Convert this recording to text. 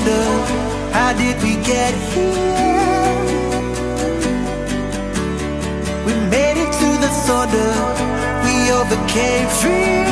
how did we get here? We made it through the thunder, we overcame fear.